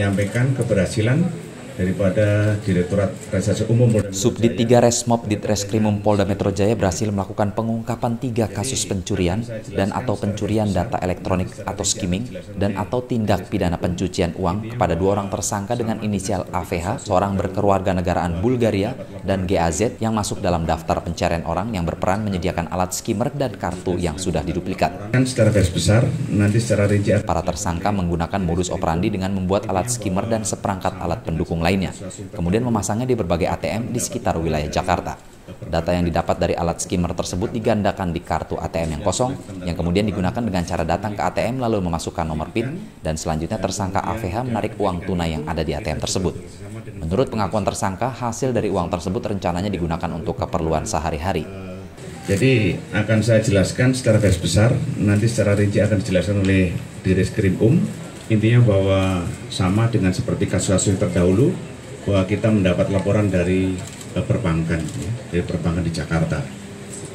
menyampaikan keberhasilan daripada Direktorat Reserse Umum Polda Metro Subdit Jaya. 3 Resmob Ditreskrimum Polda Metro Jaya berhasil melakukan pengungkapan tiga kasus pencurian dan atau pencurian data elektronik atau skimming dan atau tindak pidana pencucian uang kepada dua orang tersangka dengan inisial AVH, seorang berkeluarga negaraan Bulgaria, dan GAZ yang masuk dalam daftar pencarian orang yang berperan menyediakan alat skimmer dan kartu yang sudah diduplikat. Kan secara garis besar, nanti secara rinci Para tersangka menggunakan modus operandi dengan membuat alat skimmer dan seperangkat alat pendukung lainnya, kemudian memasangnya di berbagai ATM di sekitar wilayah Jakarta. Data yang didapat dari alat skimmer tersebut digandakan di kartu ATM yang kosong, yang kemudian digunakan dengan cara datang ke ATM lalu memasukkan nomor PIN, dan selanjutnya tersangka AVH menarik uang tunai yang ada di ATM tersebut. Menurut pengakuan tersangka, hasil dari uang tersebut rencananya digunakan untuk keperluan sehari-hari. Jadi akan saya jelaskan secara garis besar, nanti secara rinci akan dijelaskan oleh Direskrim Um. Intinya bahwa sama dengan seperti kasus-kasus yang terdahulu, bahwa kita mendapat laporan dari eh, perbankan, ya, dari perbankan di Jakarta.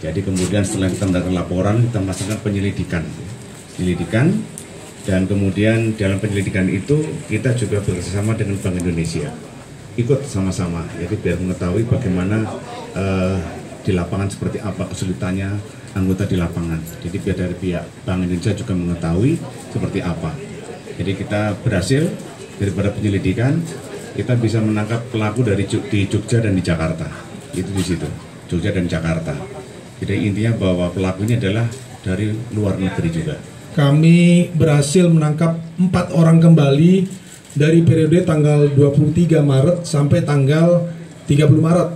Jadi kemudian setelah kita mendapatkan laporan, kita melaksanakan penyelidikan. ya. Penyelidikan, dan kemudian dalam penyelidikan itu kita juga bekerjasama dengan Bank Indonesia. Ikut sama-sama, jadi biar mengetahui bagaimana eh, di lapangan seperti apa kesulitannya anggota di lapangan. Jadi biar dari pihak Bank Indonesia juga mengetahui seperti apa. Jadi kita berhasil daripada penyelidikan kita bisa menangkap pelaku dari di Jogja dan di Jakarta. Itu di situ, Jogja dan Jakarta. Jadi intinya bahwa pelaku ini adalah dari luar negeri juga. kami berhasil menangkap empat orang kembali dari periode tanggal 23 Maret sampai tanggal 30 Maret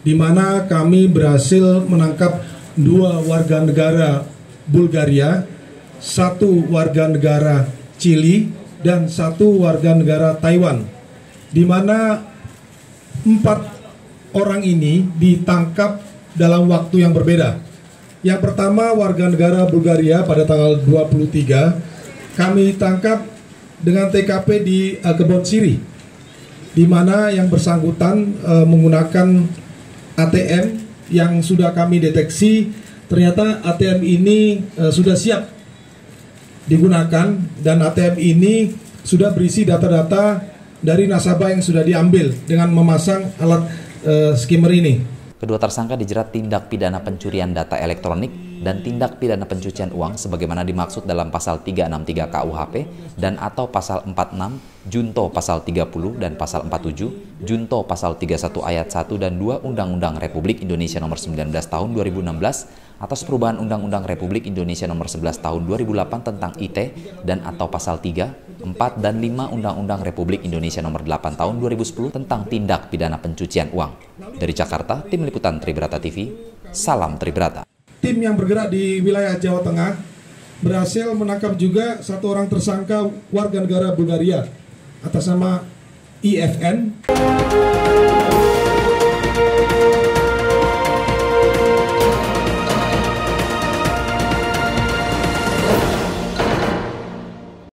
di mana kami berhasil menangkap dua warga negara Bulgaria, satu warga negara Chili dan satu warga negara Taiwan di mana empat orang ini ditangkap dalam waktu yang berbeda. Yang pertama warga negara Bulgaria pada tanggal 23 kami tangkap dengan TKP di Kebon Siri di mana yang bersangkutan eh, menggunakan ATM yang sudah kami deteksi ternyata ATM ini eh, sudah siap digunakan dan ATM ini sudah berisi data-data dari nasabah yang sudah diambil dengan memasang alat eh, skimmer ini. Kedua tersangka dijerat tindak pidana pencurian data elektronik dan tindak pidana pencucian uang sebagaimana dimaksud dalam pasal 363 KUHP dan atau pasal 46 Junto pasal 30 dan pasal 47 Junto pasal 31 ayat 1 dan 2 Undang-Undang Republik Indonesia nomor 19 tahun 2016 atas perubahan Undang-Undang Republik Indonesia nomor 11 tahun 2008 tentang IT dan atau pasal 3, 4 dan 5 Undang-Undang Republik Indonesia nomor 8 tahun 2010 tentang tindak pidana pencucian uang. Dari Jakarta, Tim Liputan Tribrata TV, salam Tribrata. tim yang bergerak di wilayah Jawa Tengah berhasil menangkap juga satu orang tersangka warga negara Bulgaria atas nama IFN